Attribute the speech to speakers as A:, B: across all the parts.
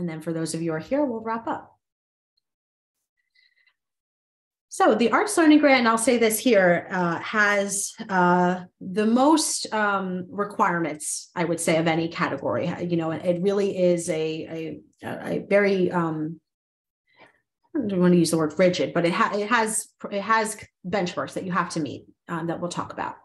A: And then for those of you who are here, we'll wrap up. So the Arts Learning Grant, and I'll say this here, uh, has uh, the most um, requirements, I would say, of any category. You know, it really is a, a, a very, um, I don't want to use the word rigid, but it, ha- it has it has benchmarks that you have to meet um, that we'll talk about.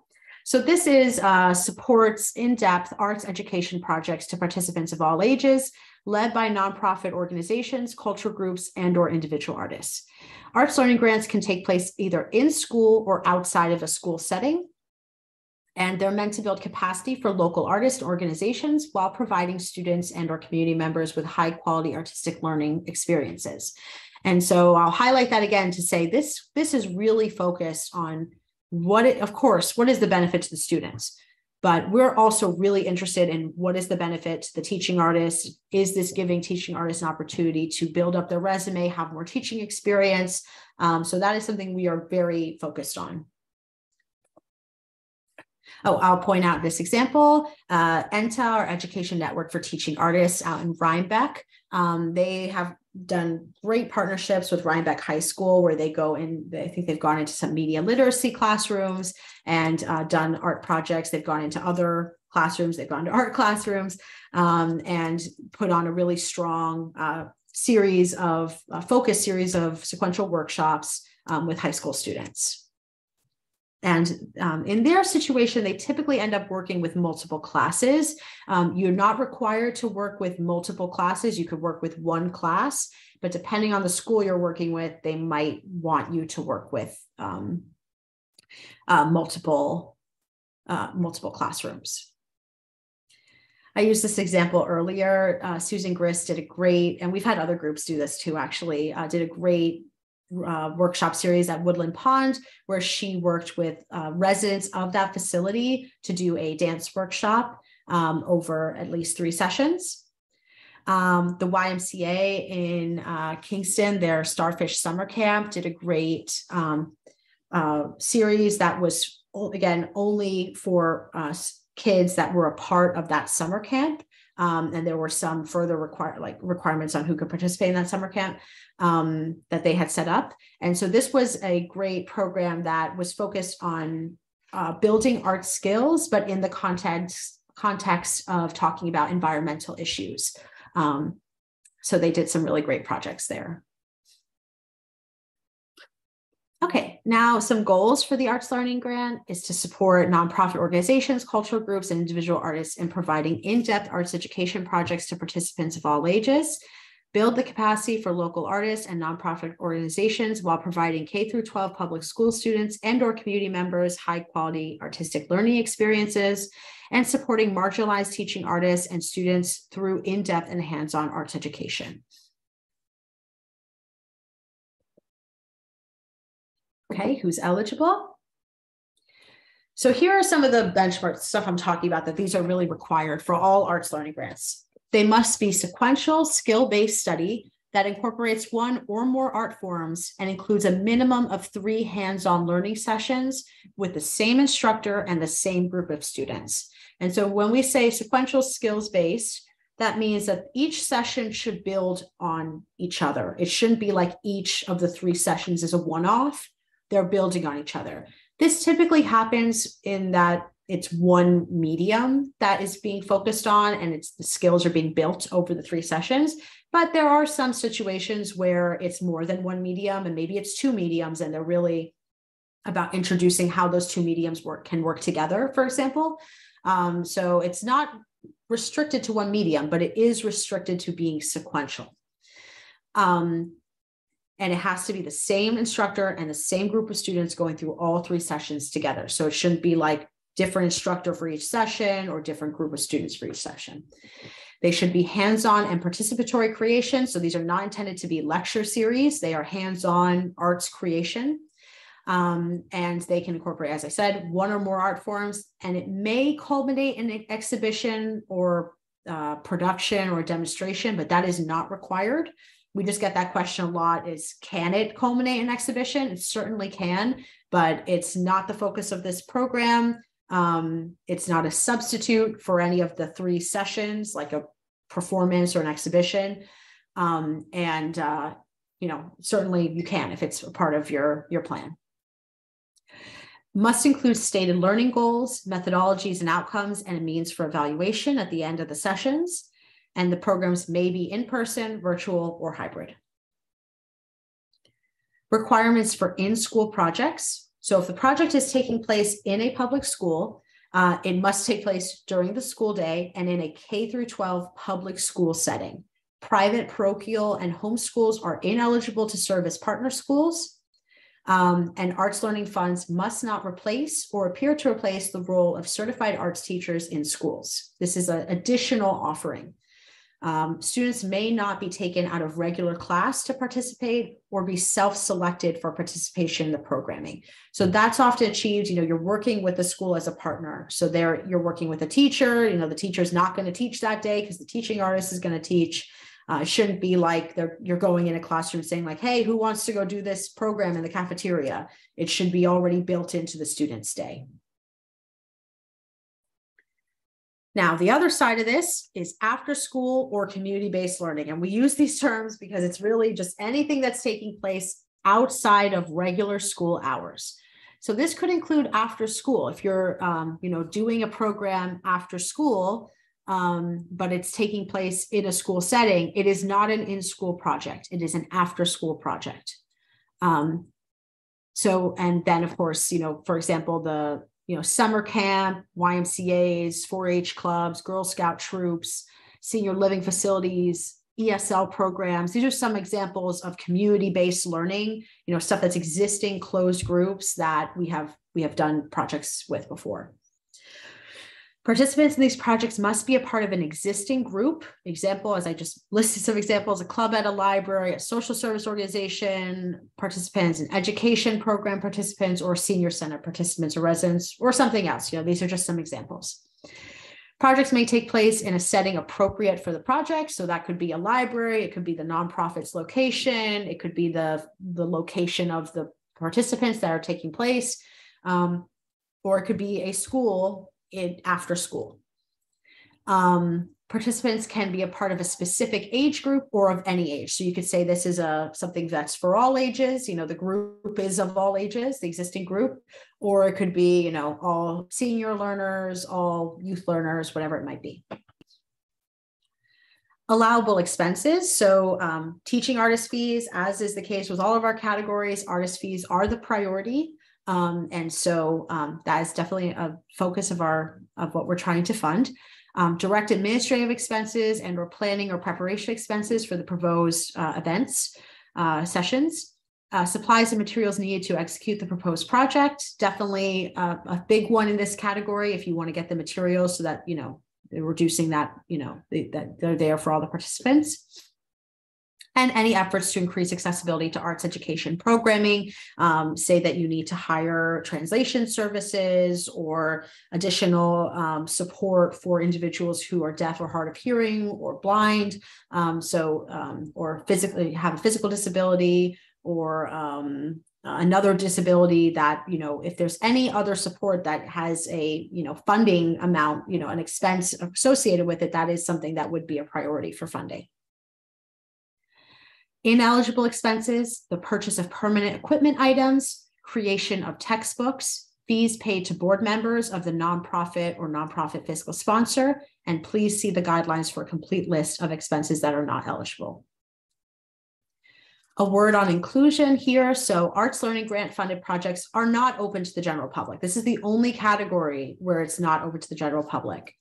A: So this is uh, supports in-depth arts education projects to participants of all ages, led by nonprofit organizations, cultural groups, and or individual artists. Arts learning grants can take place either in school or outside of a school setting. And they're meant to build capacity for local artist organizations while providing students and or community members with high quality artistic learning experiences. And so I'll highlight that again to say this, this is really focused on what it, of course, what is the benefit to the students? But we're also really interested in what is the benefit to the teaching artist is this giving teaching artists an opportunity to build up their resume have more teaching experience um, so that is something we are very focused on Oh, I'll point out this example. Uh, ENTA, our Education Network for Teaching Artists out in Rhinebeck. Um, they have done great partnerships with Rhinebeck High School where they go in, I think they've gone into some media literacy classrooms and uh, done art projects. They've gone into other classrooms, they've gone to art classrooms um, and put on a really strong uh, series of, uh, focus series of sequential workshops um, with high school students. And um, in their situation, they typically end up working with multiple classes. Um, you're not required to work with multiple classes. You could work with one class, but depending on the school you're working with, they might want you to work with um, uh, multiple uh, multiple classrooms. I used this example earlier. Uh, Susan Grist did a great, and we've had other groups do this too, actually, uh, did a great uh, workshop series at Woodland Pond, where she worked with uh, residents of that facility to do a dance workshop um, over at least three sessions. Um, the YMCA in uh, Kingston, their Starfish Summer Camp, did a great um, uh, series that was, again, only for uh, kids that were a part of that summer camp. Um, and there were some further require like requirements on who could participate in that summer camp um, that they had set up. And so this was a great program that was focused on uh, building art skills, but in the context context of talking about environmental issues. Um, so they did some really great projects there. Okay, now some goals for the Arts Learning Grant is to support nonprofit organizations, cultural groups, and individual artists in providing in-depth arts education projects to participants of all ages, build the capacity for local artists and nonprofit organizations while providing K through 12 public school students and or community members high quality artistic learning experiences, and supporting marginalized teaching artists and students through in-depth and hands-on arts education. Okay, who's eligible? So here are some of the benchmark stuff I'm talking about that these are really required for all arts learning grants. They must be sequential, skill-based study that incorporates one or more art forms and includes a minimum of three hands-on learning sessions with the same instructor and the same group of students. And so when we say sequential skills-based, that means that each session should build on each other. It shouldn't be like each of the three sessions is a one-off they're building on each other. This typically happens in that it's one medium that is being focused on and it's the skills are being built over the three sessions but there are some situations where it's more than one medium and maybe it's two mediums and they're really about introducing how those two mediums work can work together for example um, so it's not restricted to one medium but it is restricted to being sequential um, and it has to be the same instructor and the same group of students going through all three sessions together. So it shouldn't be like different instructor for each session or different group of students for each session. They should be hands-on and participatory creation. So these are not intended to be lecture series. They are hands-on arts creation. Um, and they can incorporate, as I said, one or more art forms, and it may culminate in an exhibition or uh, production or demonstration, but that is not required we just get that question a lot is can it culminate in exhibition it certainly can but it's not the focus of this program um, it's not a substitute for any of the three sessions like a performance or an exhibition Um, and uh, you know, certainly you can if it's a part of your your plan. Must include stated learning goals, methodologies and outcomes, and a means for evaluation at the end of the sessions. And the programs may be in person, virtual, or hybrid. Requirements for in school projects. So, if the project is taking place in a public school, uh, it must take place during the school day and in a K through 12 public school setting. Private, parochial, and home schools are ineligible to serve as partner schools. Um, and arts learning funds must not replace or appear to replace the role of certified arts teachers in schools. This is an additional offering. Um, students may not be taken out of regular class to participate or be self-selected for participation in the programming. So that's often achieved, you know, you're working with the school as a partner. So there you're working with a teacher, you know, the teacher's not going to teach that day because the teaching artist is going to teach. Uh, it shouldn't be like you're going in a classroom saying like, hey, who wants to go do this program in the cafeteria? It should be already built into the student's day. Now, the other side of this is after school or community based learning. And we use these terms because it's really just anything that's taking place outside of regular school hours. So this could include after school. If you're, um, you know, doing a program after school, um, but it's taking place in a school setting, it is not an in-school project. It is an after-school project. Um, so, and then of course, you know, for example, the you know, summer camp, YMCA's, 4 H clubs, Girl Scout troops, senior living facilities, ESL programs. These are some examples of community-based learning, you know, stuff that's existing closed groups that we have we have done projects with before. Participants in these projects must be a part of an existing group. Example, as I just listed some examples, a club at a library, a social service organization, participants in education program participants, or senior center participants or residents, or something else. You know, these are just some examples. Projects may take place in a setting appropriate for the project. So that could be a library, it could be the nonprofit's location, it could be the, the location of the participants that are taking place, um, or it could be a school in after school. Um, participants can be a part of a specific age group or of any age. So you could say this is a something that's for all ages. You know, the group is of all ages, the existing group, or it could be you know all senior learners, all youth learners, whatever it might be. Allowable expenses. So, um, teaching artist fees, as is the case with all of our categories, artist fees are the priority. Um, and so um, that is definitely a focus of our of what we're trying to fund. Um, direct administrative expenses and or planning or preparation expenses for the proposed uh, events uh, sessions. Uh, supplies and materials needed to execute the proposed project. Definitely uh, a big one in this category if you want to get the materials so that you know reducing that you know they, that they're there for all the participants and any efforts to increase accessibility to arts education programming. Um, say that you need to hire translation services or additional um, support for individuals who are deaf or hard of hearing or blind, um, so um, or physically have a physical disability or um, another disability that you know if there's any other support that has a you know funding amount you know an expense associated with it that is something that would be a priority for funding Ineligible expenses, the purchase of permanent equipment items, creation of textbooks, fees paid to board members of the nonprofit or nonprofit fiscal sponsor, and please see the guidelines for a complete list of expenses that are not eligible. A word on inclusion here. So arts learning grant funded projects are not open to the general public. This is the only category where it's not open to the general public.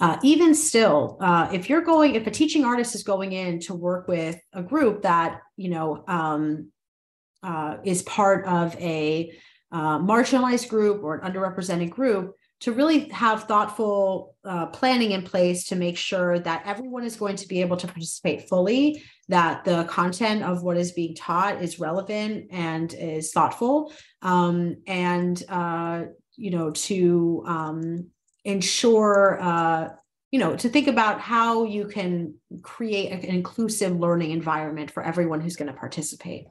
A: Uh, even still, uh, if you're going, if a teaching artist is going in to work with a group that you know um, uh, is part of a uh, marginalized group or an underrepresented group, to really have thoughtful uh, planning in place to make sure that everyone is going to be able to participate fully, that the content of what is being taught is relevant and is thoughtful, um, and uh, you know to um, ensure uh, you know to think about how you can create an inclusive learning environment for everyone who's going to participate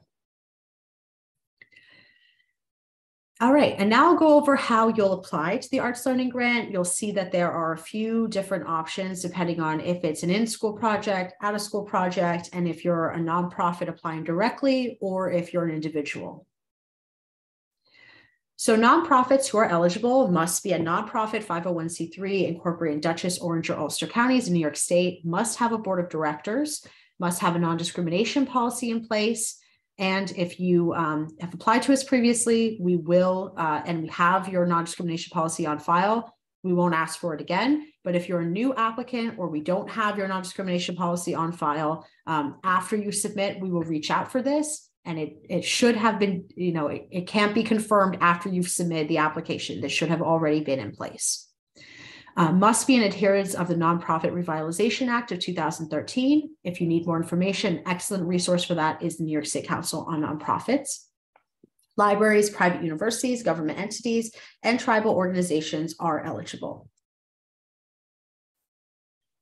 A: All right, and now I'll go over how you'll apply to the Arts Learning Grant. You'll see that there are a few different options depending on if it's an in-school project, out-of-school project, and if you're a nonprofit applying directly or if you're an individual. So nonprofits who are eligible must be a nonprofit 501c3 incorporated in Dutchess, Orange, or Ulster counties in New York State, must have a board of directors, must have a non-discrimination policy in place, and if you um, have applied to us previously, we will, uh, and we have your non discrimination policy on file. We won't ask for it again. But if you're a new applicant or we don't have your non discrimination policy on file, um, after you submit, we will reach out for this. And it, it should have been, you know, it, it can't be confirmed after you've submitted the application. This should have already been in place uh, must be an adherence of the Nonprofit Revitalization Act of 2013. If you need more information, excellent resource for that is the New York State Council on Nonprofits. Libraries, private universities, government entities, and tribal organizations are eligible.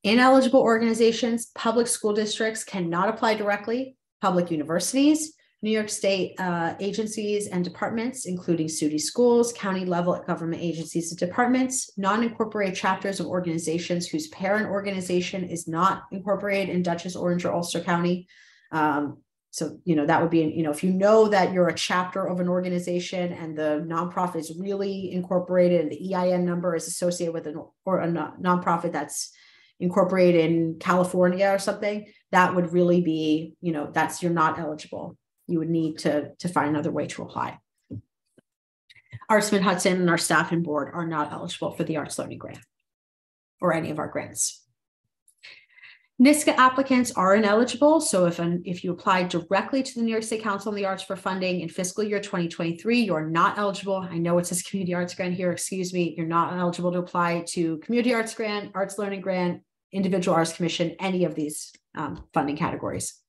A: Ineligible organizations, public school districts cannot apply directly. Public universities, New York State uh, agencies and departments, including SUNY schools, county level government agencies and departments, non incorporated chapters of organizations whose parent organization is not incorporated in Dutchess, Orange, or Ulster County. Um, so, you know, that would be, you know, if you know that you're a chapter of an organization and the nonprofit is really incorporated and the EIN number is associated with an or a nonprofit that's incorporated in California or something, that would really be, you know, that's you're not eligible you would need to, to find another way to apply. Arts Mid-Hudson and our staff and board are not eligible for the Arts Learning Grant or any of our grants. NYSCA applicants are ineligible. So if, an, if you apply directly to the New York State Council on the Arts for funding in fiscal year 2023, you're not eligible. I know it says community arts grant here, excuse me. You're not eligible to apply to community arts grant, arts learning grant, individual arts commission, any of these um, funding categories.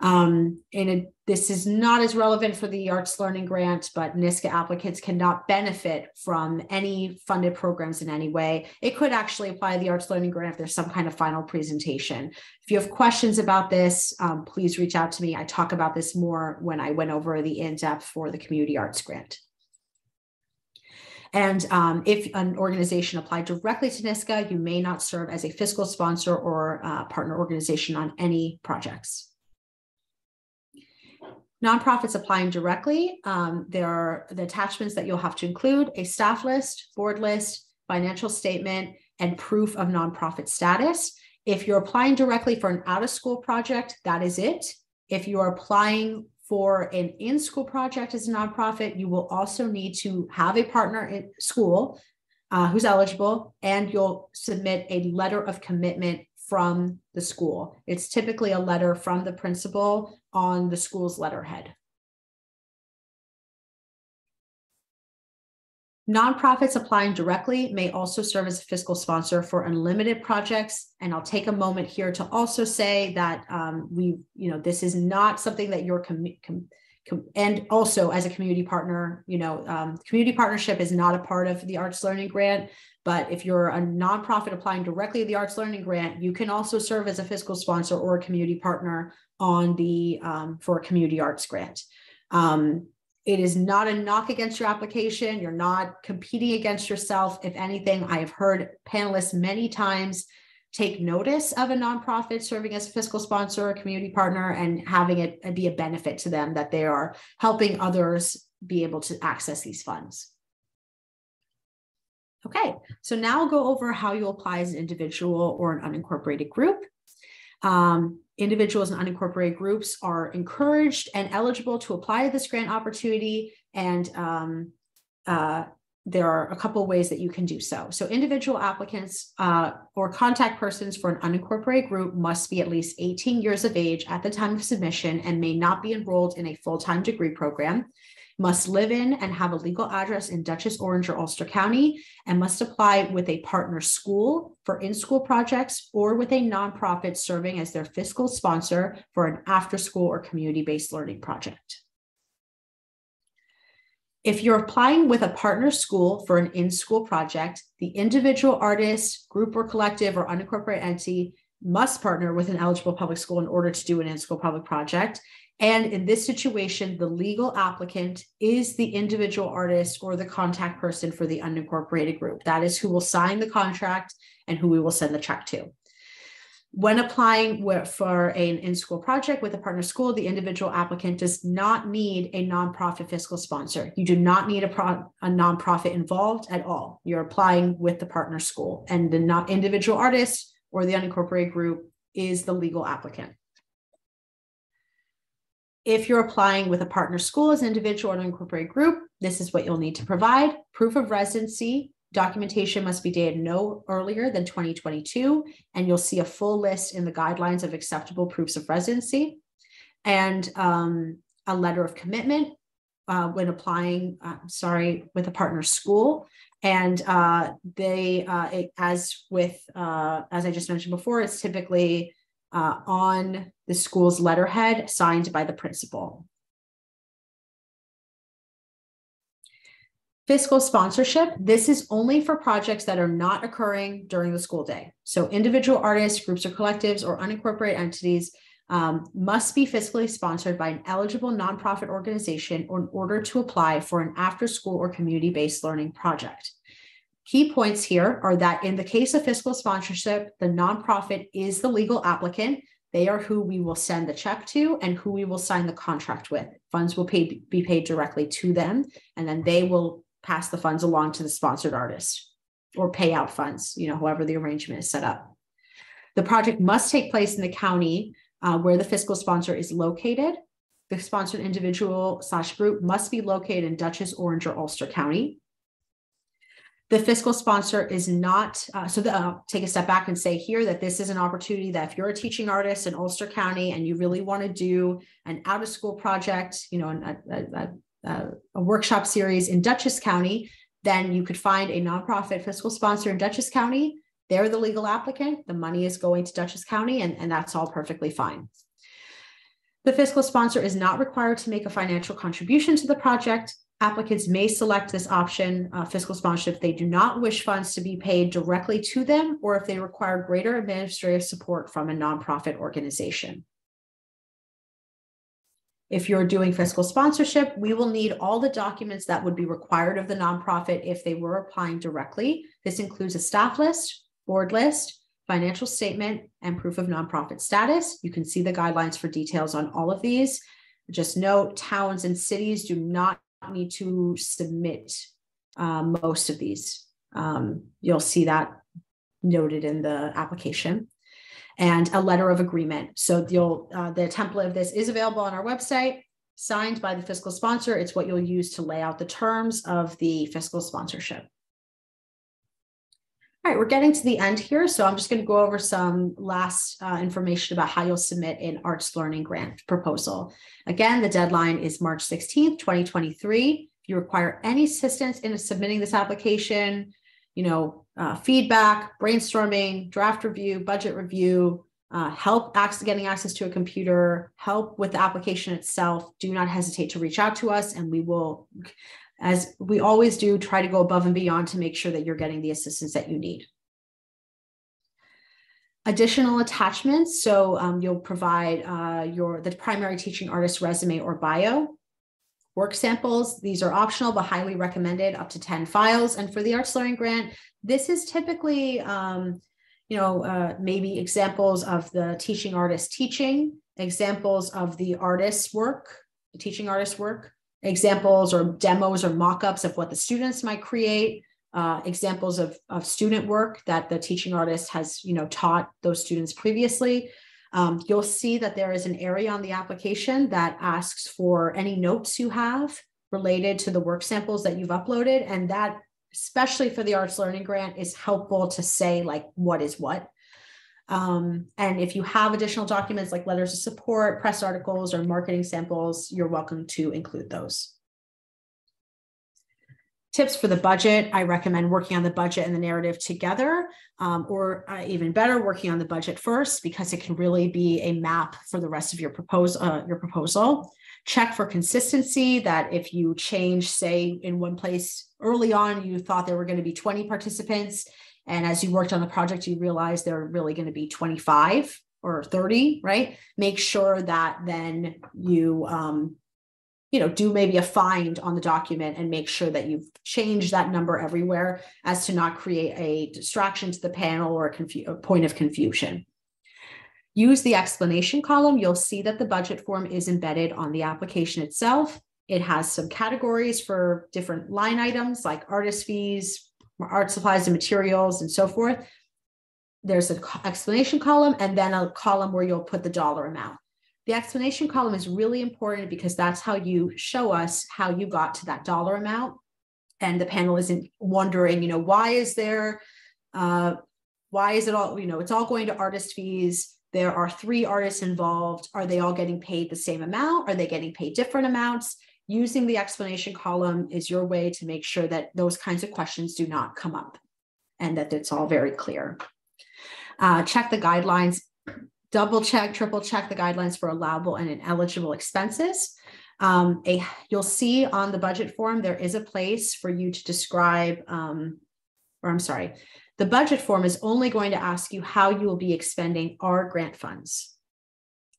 A: Um, and it, this is not as relevant for the Arts Learning Grant, but NYSCA applicants cannot benefit from any funded programs in any way. It could actually apply the Arts Learning Grant if there's some kind of final presentation. If you have questions about this, um, please reach out to me. I talk about this more when I went over the in-depth for the Community Arts Grant. And um, if an organization applied directly to NYSCA, you may not serve as a fiscal sponsor or uh, partner organization on any projects. Nonprofits applying directly, um, there are the attachments that you'll have to include a staff list, board list, financial statement, and proof of nonprofit status. If you're applying directly for an out of school project, that is it. If you are applying for an in school project as a nonprofit, you will also need to have a partner in school uh, who's eligible, and you'll submit a letter of commitment from the school. It's typically a letter from the principal on the school's letterhead. Nonprofits applying directly may also serve as a fiscal sponsor for unlimited projects. And I'll take a moment here to also say that um, we, you know, this is not something that you're com- com- com- and also as a community partner, you know, um, community partnership is not a part of the Arts Learning Grant. But if you're a nonprofit applying directly to the Arts Learning Grant, you can also serve as a fiscal sponsor or a community partner on the um, for a community arts grant. Um, it is not a knock against your application. You're not competing against yourself. If anything, I have heard panelists many times take notice of a nonprofit serving as a fiscal sponsor or community partner and having it be a benefit to them that they are helping others be able to access these funds. Okay, so now I'll go over how you apply as an individual or an unincorporated group. Um, individuals and unincorporated groups are encouraged and eligible to apply to this grant opportunity. And um, uh, there are a couple ways that you can do so. So, individual applicants uh, or contact persons for an unincorporated group must be at least 18 years of age at the time of submission and may not be enrolled in a full time degree program must live in and have a legal address in Dutchess, Orange, or Ulster County, and must apply with a partner school for in school projects or with a nonprofit serving as their fiscal sponsor for an after school or community based learning project. If you're applying with a partner school for an in school project, the individual artist, group or collective, or unincorporated entity must partner with an eligible public school in order to do an in school public project And in this situation, the legal applicant is the individual artist or the contact person for the unincorporated group. That is who will sign the contract and who we will send the check to. When applying for an in-school project with a partner school, the individual applicant does not need a nonprofit fiscal sponsor. You do not need a, pro- a nonprofit involved at all. You're applying with the partner school, and the not individual artist or the unincorporated group is the legal applicant. If you're applying with a partner school as an individual or an incorporated group, this is what you'll need to provide proof of residency Documentation must be dated no earlier than 2022, and you'll see a full list in the guidelines of acceptable proofs of residency and um, a letter of commitment uh, when applying, uh, sorry, with a partner school. And uh, they, uh, it, as with, uh, as I just mentioned before, it's typically uh, on the school's letterhead signed by the principal. Fiscal sponsorship, this is only for projects that are not occurring during the school day. So individual artists, groups or collectives, or unincorporated entities um, must be fiscally sponsored by an eligible nonprofit organization in order to apply for an after school or community based learning project. Key points here are that in the case of fiscal sponsorship, the nonprofit is the legal applicant. They are who we will send the check to and who we will sign the contract with. Funds will pay, be paid directly to them, and then they will pass the funds along to the sponsored artist or pay out funds, you know, however the arrangement is set up. The project must take place in the county uh, where the fiscal sponsor is located. The sponsored individual slash group must be located in Dutchess, Orange, or Ulster County. The fiscal sponsor is not, uh, so the, uh, take a step back and say here that this is an opportunity that if you're a teaching artist in Ulster County and you really want to do an out of school project, you know, a, a, uh, a workshop series in Dutchess County, then you could find a nonprofit fiscal sponsor in Dutchess County. They're the legal applicant. The money is going to Dutchess County, and, and that's all perfectly fine. The fiscal sponsor is not required to make a financial contribution to the project. Applicants may select this option, uh, fiscal sponsorship, if they do not wish funds to be paid directly to them or if they require greater administrative support from a nonprofit organization. If you're doing fiscal sponsorship, we will need all the documents that would be required of the nonprofit if they were applying directly. This includes a staff list, board list, financial statement, and proof of nonprofit status. You can see the guidelines for details on all of these. Just note towns and cities do not need to submit um, most of these. Um, you'll see that noted in the application and a letter of agreement. So you'll uh, the template of this is available on our website, signed by the fiscal sponsor. It's what you'll use to lay out the terms of the fiscal sponsorship. All right, we're getting to the end here. So I'm just going to go over some last uh, information about how you'll submit an arts learning grant proposal. Again, the deadline is March 16th, 2023. If you require any assistance in submitting this application, you know, uh, feedback, brainstorming, draft review, budget review, uh, help access, getting access to a computer, help with the application itself, do not hesitate to reach out to us and we will, as we always do, try to go above and beyond to make sure that you're getting the assistance that you need. Additional attachments. So um, you'll provide uh, your the primary teaching artist resume or bio. Work samples, these are optional but highly recommended, up to 10 files. And for the Arts Learning Grant, this is typically, um, you know, uh, maybe examples of the teaching artist teaching, examples of the artist's work, the teaching artist work, examples or demos or mock-ups of what the students might create, uh, examples of, of student work that the teaching artist has, you know, taught those students previously. Um, you'll see that there is an area on the application that asks for any notes you have related to the work samples that you've uploaded. And that, especially for the Arts Learning Grant, is helpful to say like what is what. Um, and if you have additional documents like letters of support, press articles, or marketing samples, you're welcome to include those. Tips for the budget I recommend working on the budget and the narrative together, um, or uh, even better, working on the budget first because it can really be a map for the rest of your, propose, uh, your proposal. Check for consistency that if you change, say, in one place early on, you thought there were going to be 20 participants, and as you worked on the project, you realized there are really going to be 25 or 30, right? Make sure that then you um, you know, do maybe a find on the document and make sure that you've changed that number everywhere as to not create a distraction to the panel or a, confu- a point of confusion. Use the explanation column. You'll see that the budget form is embedded on the application itself. It has some categories for different line items like artist fees, art supplies and materials, and so forth. There's an explanation column and then a column where you'll put the dollar amount. The explanation column is really important because that's how you show us how you got to that dollar amount. And the panel isn't wondering, you know, why is there, uh, why is it all, you know, it's all going to artist fees. There are three artists involved. Are they all getting paid the same amount? Are they getting paid different amounts? Using the explanation column is your way to make sure that those kinds of questions do not come up and that it's all very clear. Uh, check the guidelines double check, triple check the guidelines for allowable and ineligible expenses. Um, a, you'll see on the budget form, there is a place for you to describe, um, or I'm sorry, the budget form is only going to ask you how you will be expending our grant funds.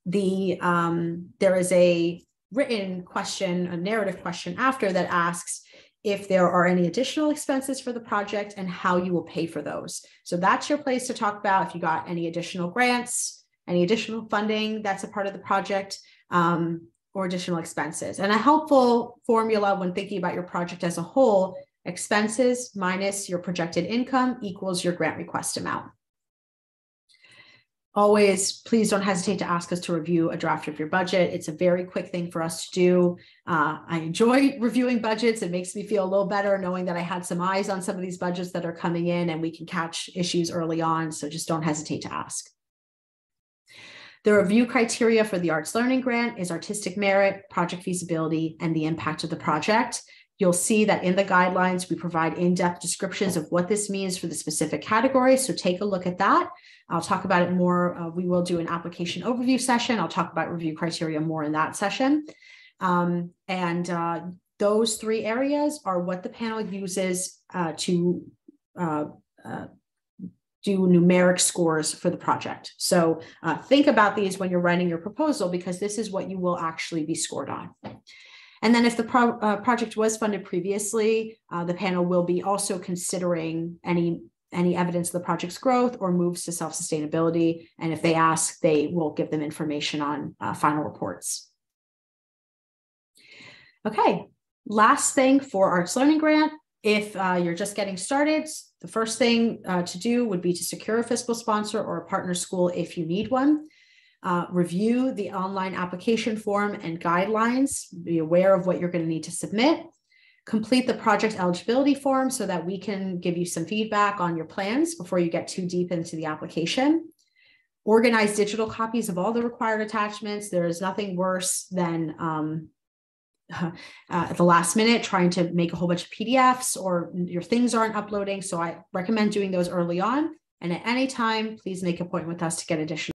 A: The um, there is a written question, a narrative question after that asks if there are any additional expenses for the project and how you will pay for those. So that's your place to talk about if you got any additional grants, any additional funding that's a part of the project, um, or additional expenses. And a helpful formula when thinking about your project as a whole expenses minus your projected income equals your grant request amount. Always, please don't hesitate to ask us to review a draft of your budget. It's a very quick thing for us to do. Uh, I enjoy reviewing budgets. It makes me feel a little better knowing that I had some eyes on some of these budgets that are coming in and we can catch issues early on. So just don't hesitate to ask. The review criteria for the Arts Learning Grant is artistic merit, project feasibility, and the impact of the project. You'll see that in the guidelines, we provide in-depth descriptions of what this means for the specific category. So take a look at that. I'll talk about it more. Uh, we will do an application overview session. I'll talk about review criteria more in that session. Um, and uh, those three areas are what the panel uses uh, to uh, uh, do numeric scores for the project. So uh, think about these when you're writing your proposal because this is what you will actually be scored on. And then if the pro uh, project was funded previously, uh, the panel will be also considering any any evidence of the project's growth or moves to self-sustainability. And if they ask, they will give them information on uh, final reports. Okay, last thing for Arts Learning Grant, if uh, you're just getting started, the first thing uh, to do would be to secure a fiscal sponsor or a partner school if you need one. Uh, review the online application form and guidelines. Be aware of what you're going to need to submit. Complete the project eligibility form so that we can give you some feedback on your plans before you get too deep into the application. Organize digital copies of all the required attachments. There is nothing worse than um, uh, at the last minute trying to make a whole bunch of PDFs or your things aren't uploading. So I recommend doing those early on. And at any time, please make a point with us to get additional